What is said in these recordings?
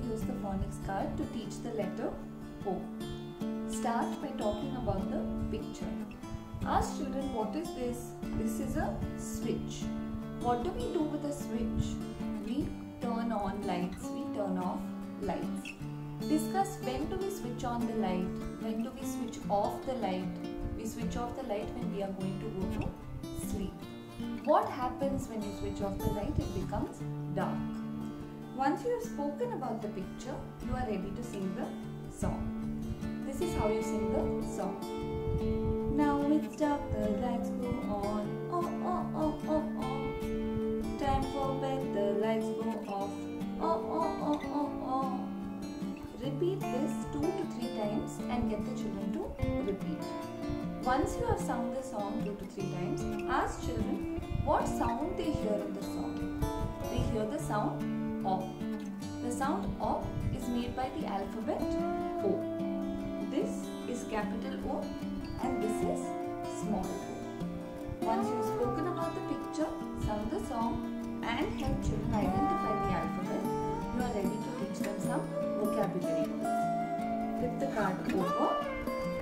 phonics card to teach the letter O. Start by talking about the picture. Ask children what is this? This is a switch. What do we do with a switch? We turn on lights, we turn off lights. Discuss when do we switch on the light, when do we switch off the light. We switch off the light when we are going to go to sleep. What happens when you switch off the light? It becomes dark. Once you have spoken about the picture, you are ready to sing the song. This is how you sing the song. Now it's dark, the lights go on. Oh, oh, oh, oh, oh. Time for bed, the lights go off. Oh, oh, oh, oh, oh. Repeat this two to three times and get the children to repeat. Once you have sung the song two to three times, ask children what sound they hear in the song. They hear the sound sound O is made by the alphabet O. This is capital O and this is small o. Once you've spoken about the picture, sung the song and help children identify the alphabet, you are ready to teach them some vocabulary words. Flip the card over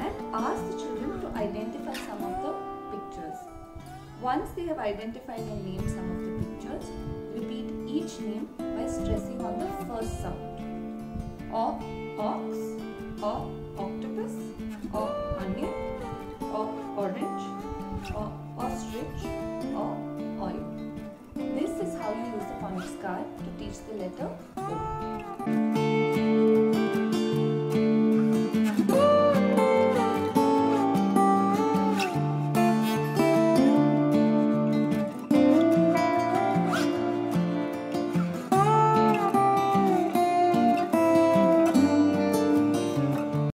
and ask the children to identify some of the pictures. Once they have identified and named some of the pictures, repeat each name by stressing on the first ostrich, or oil. This is how you use the phonics card to teach the letter O.